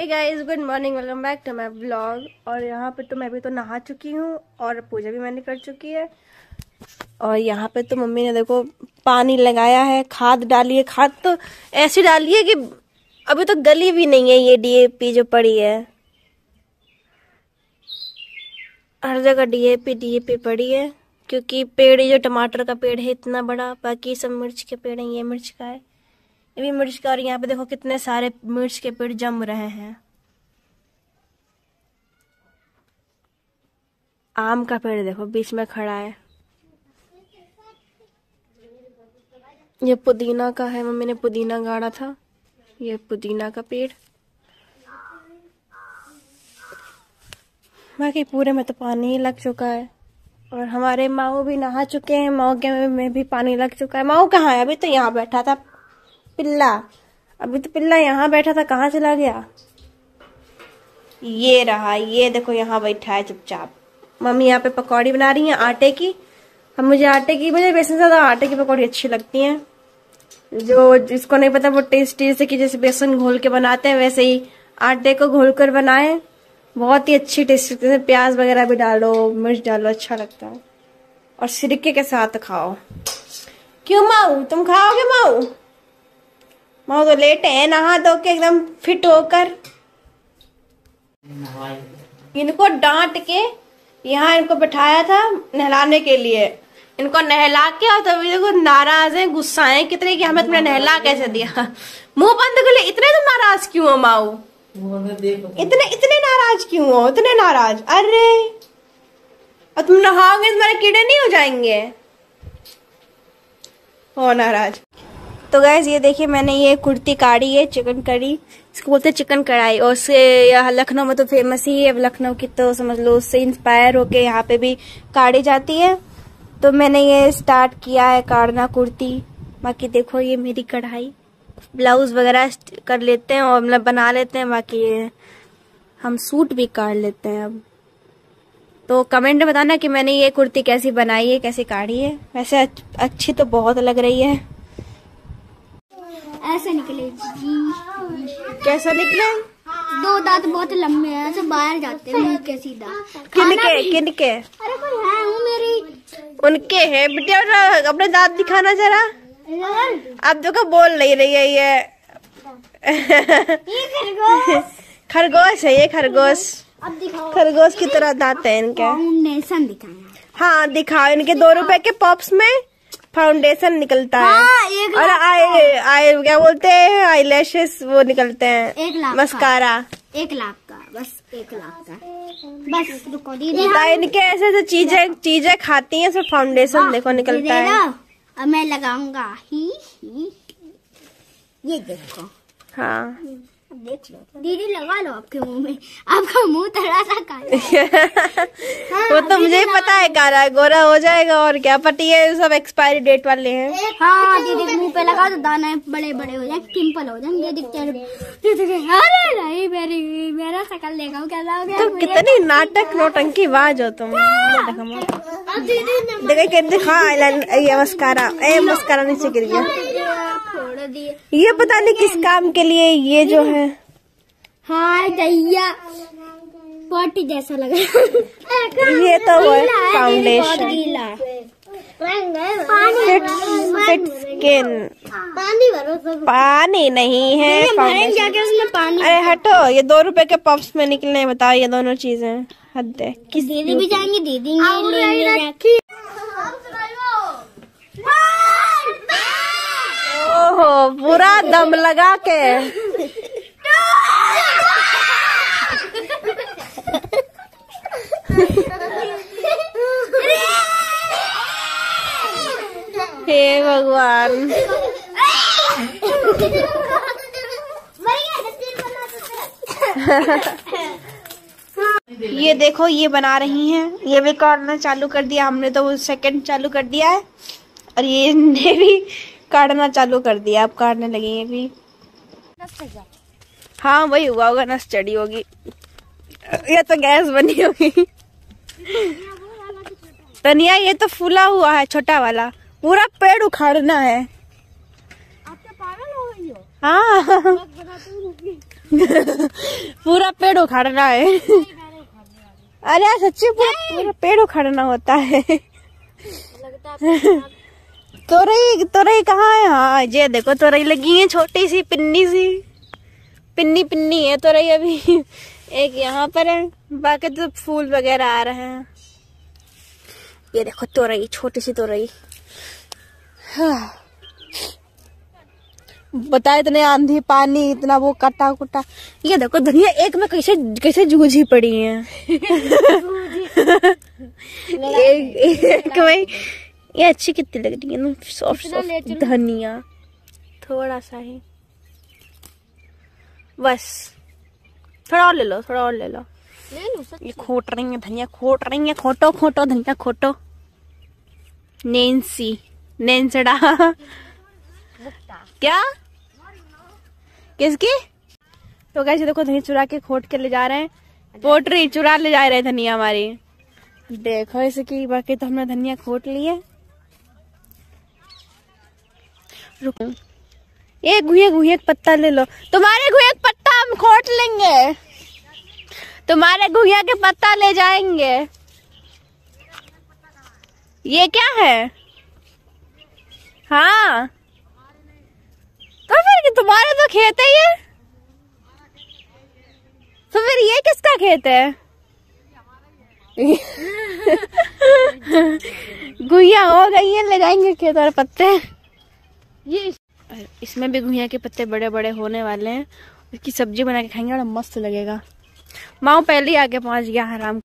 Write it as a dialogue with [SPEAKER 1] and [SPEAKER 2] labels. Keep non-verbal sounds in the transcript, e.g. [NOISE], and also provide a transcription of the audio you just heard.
[SPEAKER 1] Hey guys good morning welcome back to my blog और यहाँ पे तो मैं भी तो नहा चुकी हूँ और पूजा भी मैंने कर चुकी है। और यहाँ पे तो मम्मी ने देखो पानी लगाया है, खाद डाली है, खाद तो ऐसी डाली है कि अभी तो गली भी नहीं है ये डीएपी जो पड़ी है। हर जगह डीएपी डीएपी पड़ी है, क्योंकि पेड़ जो टमाटर का पेड़ है इतना बड़ा, बाकी सब मिर्च के पेड़ हैं, ये मिर्च का है। भी मिर्च का और यहाँ पे देखो कितने सारे मिर्च के पेड़ जम रहे हैं। आम का पेड़ देखो, बीच में खड़ा है। ये पुदीना का है, मम्मी ने पुदीना गाड़ा था। ये पुदीना का पेड़। बाकी पूरे में तो पानी ही लग चुका है। और हमारे माओ भी नहा चुके हैं, माओ के में भी पानी लग चुका है। माओ कहाँ है? अभी तो यहाँ बैठा था। पिल्ला। अभी तो पिल्ला यहाँ बैठा था, कहाँ चला गया? ये रहा, ये देखो यहाँ बैठा है चुपचाप। मम्मी यहाँ पे पकौड़ी बना रही हैं, आटे की। अब मुझे आटे की, मुझे बेसन से ज़्यादा आटे की पकौड़ी अच्छी लगती हैं। जो जिसको नहीं पता, वो टेस्टी जैसे कि जैसे बेसन घोल के बनाते हैं, वैसे ही आटे को घोल कर बनाए। बहुत ही अच्छी टेस्ट है। प्याज वगैरह भी डालो, मिर्च डालो अच्छा लगता है। और सिरके के साथ खाओ। क्यों माऊ? तुम खाओगे माऊ? माऊ तो लेट है, नहा धो के एकदम फिट होकर। इनको डांट के यहाँ इनको बिठाया था नहलाने के लिए। इनको नहला के और तभी देखो नाराज़ है, गुस्सा है, कितने कि हमें तुमने नहला कैसे दिया? मुँह बंद कर ले, इतने तुम नाराज़ क्यों हो माऊ? इतने इतने नाराज़ क्यों हो? इतने नाराज़। अरे! और तुम नहाओगे तुम्हारे कीड़े नहीं हो जाएँगे। हो नाराज़। तो गैस ये देखिए, मैंने ये कुर्ती काढ़ी है चिकन करी इसको बोलते हैं चिकन कढ़ाई। और उससे यहाँ लखनऊ में तो फ़ेमस ही है लखनऊ की तो समझ लो, उससे इंस्पायर होके यहाँ पे भी काढ़ी जाती है। तो मैंने ये स्टार्ट किया है काढ़ना कुर्ती। बाकी देखो, ये मेरी कढ़ाई। ब्लाउज वगैरह कर लेते हैं और मतलब बना लेते हैं, बाकी हम सूट भी काट लेते हैं अब। तो कमेंट में बताना कि मैंने ये कुर्ती कैसी बनाई है, कैसी काढ़ी है। वैसे अच्छी तो बहुत लग रही है।
[SPEAKER 2] ऐसे निकले जी।
[SPEAKER 1] कैसा निकले?
[SPEAKER 2] दो दांत बहुत लंबे हैं ऐसे बाहर जाते हैं मुँह के सीधा।
[SPEAKER 1] किनके किनके
[SPEAKER 2] अरे कोई है हूँ मेरी
[SPEAKER 1] उनके है। बेटा अपने दांत दिखाना जरा। अब देखो बोल नहीं रही है ये। [LAUGHS]
[SPEAKER 2] खरगोश।
[SPEAKER 1] है ये खरगोश। खरगोश की तरह दांत है इनके। हाँ दिखाओ। इनके दो रुपए के पॉप्स में। फाउंडेशन निकलता है।
[SPEAKER 2] हाँ,
[SPEAKER 1] और आई आई क्या बोलते हैं? आई लैशेस वो निकलते हैं।
[SPEAKER 2] एक लाख
[SPEAKER 1] मस्कारा
[SPEAKER 2] एक लाख का बस एक लाख का। बस रुको दीदी
[SPEAKER 1] तो इनके ऐसे ऐसे चीज़ें चीज़ें खाती हैं सब फाउंडेशन देखो निकलता है।
[SPEAKER 2] अब मैं लगाऊँगा। ही ही। ये देखो।
[SPEAKER 1] हाँ।
[SPEAKER 2] देख लो दीदी लगा लो आपके मुँह में। आपका मुँह थोड़ा सा काला [LAUGHS]
[SPEAKER 1] वो तो मुझे ही पता है काला गोरा हो जाएगा और क्या पटी है सब एक्सपायरी डेट वाले हैं।
[SPEAKER 2] हाँ दीदी मुँह पे लगा तो दाना बड़े बड़े हो जाए पिंपल हो जाएँगे दिखते अरे नहीं मेरी मेरा शकल देखा कैसा हो गया
[SPEAKER 1] तो कितनी नाटक नौटंकी बाज हो तुम। देखो माँ।
[SPEAKER 2] अब दीदी
[SPEAKER 1] देखो कि दिखा ये मस्कारा ए मस्कारा नीचे गिर गया।
[SPEAKER 2] छोड़ दिए।
[SPEAKER 1] ये पता नहीं किस काम के लिए ये जो है।
[SPEAKER 2] हाँ दैया पॉटी जैसा लगा
[SPEAKER 1] ये तो वो है फाउंडेशन
[SPEAKER 2] गीला।
[SPEAKER 1] फिट फिट स्किन
[SPEAKER 2] पानी भरो सब।
[SPEAKER 1] पानी नहीं है
[SPEAKER 2] जाके उसमें पानी?
[SPEAKER 1] अरे हटो ये दो रुपए के पफ्स में निकले हैं, बताओ ये दोनों चीज़ें हद है।
[SPEAKER 2] किस दीदी भी जाएँगे दीदी जाके
[SPEAKER 1] पूरा दम लगा के। हे भगवान। ये देखो, ये बना रही हैं। ये भी काटना चालू कर दिया, हमने तो सेकंड चालू कर दिया है। और ये [LAUGHS] ने भी काटना चालू कर दिया। अब काटने लगी ये भी हाँ वही हुआ होगा नस चढ़ी होगी। ये तो गैस बनी होगी। तनिया ये तो फूला हुआ है छोटा वाला। पूरा पेड़ उखाड़ना है।
[SPEAKER 2] हो। हो
[SPEAKER 1] हाँ पूरा पेड़ उखाड़ना है। अरे यार सच्ची पूरा पूरा पेड़ उखाड़ना होता है तोरई तोरई कहाँ है? हाँ ये देखो तोरई लगी है छोटी सी पिन्नी सी। पिन्नी पिन्नी है तोरई अभी। [LAUGHS] एक यहाँ पर है बाकी तो फूल वगैरह आ रहे हैं। ये देखो तोरई छोटी सी तोरई। हाँ। बता इतने आंधी पानी इतना वो कटा कुटा। ये देखो धनिया एक में कैसे कैसे जूझी पड़ी है। [LAUGHS] [LAUGHS] एक, एक में ये अच्छी कितनी लग रही है? ना सॉफ्ट सॉफ्ट धनिया थोड़ा सा ही। बस। थोड़ा और ले लो थोड़ा और ले लो।
[SPEAKER 2] ले लो
[SPEAKER 1] ये खोट रही है धनिया खोट रही है। खोटो खोटो धनिया खोटो। नैन्सी नैन्सड़ा। क्या? किसकी? तो कैसे देखो धनिया चुरा के खोट के ले जा रहे हैं। पोटरी चुरा ले जा रहे हैं धनिया हमारी। देखो इसकी बाकी तो हमने धनिया खोट ली है। रुको। ये गुहे गुहे पत्ता ले लो। तुम्हारे गुहे पत्ता हम खोट लेंगे। तुम्हारे गुहिया के पत्ता ले जाएँगे। ये क्या है? हाँ। तो फिर तुम्हारे तो खेत है ये। तो फिर ये किसका खेत है? [LAUGHS] गुहिया हो गई है, ले जाएँगे खेत और पत्ते।
[SPEAKER 2] ये
[SPEAKER 1] इस... इसमें भी गुहिया के पत्ते बड़े बड़े होने वाले हैं। इसकी सब्ज़ी बना के खाएँगे और मस्त लगेगा। माओ पहले ही आगे पहुँच गया हराम